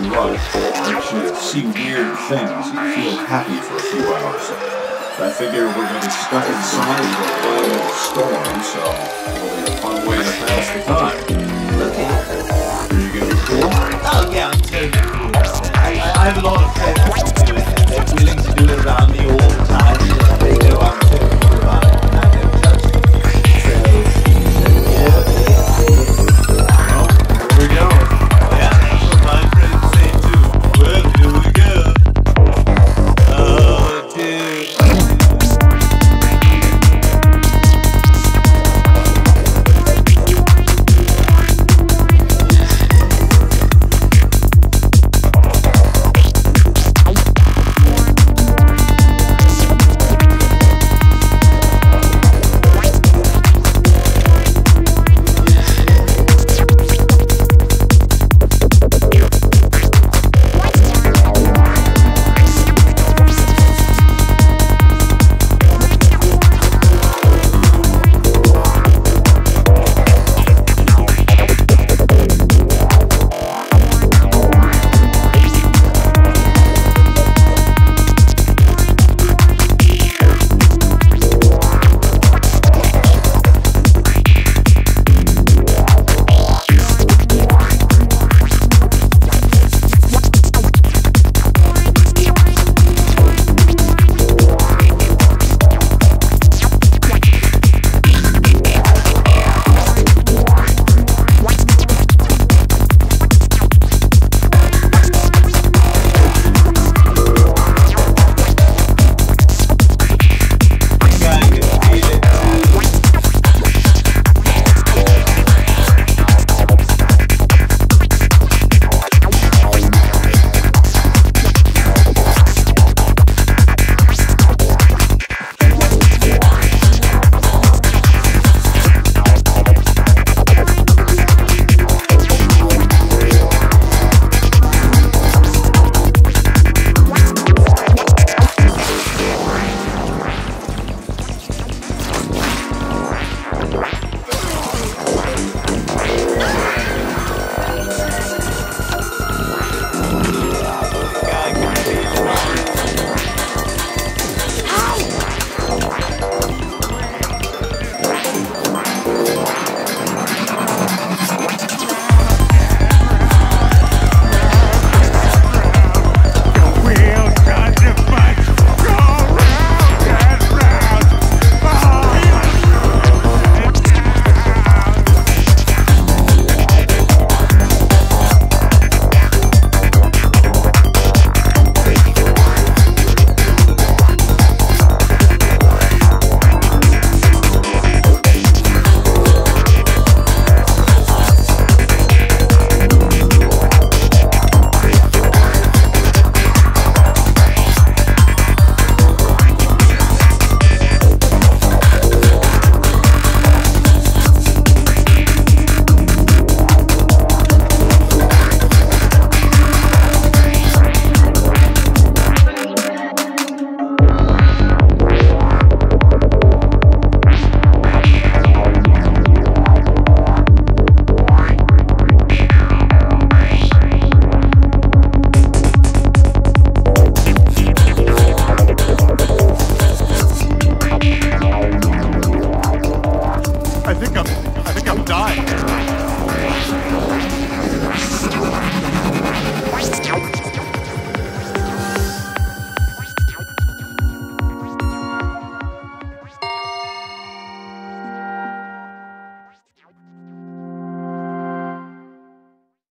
mushrooms, psychedelic rush that see weird things and feel happy for a few hours. I figure we're going to be stuck inside for a while in the storm, so it'll be a fun way to pass the time. Okay. Are you going to be cool? Oh yeah, I'm totally cool. I, I have a lot of faith.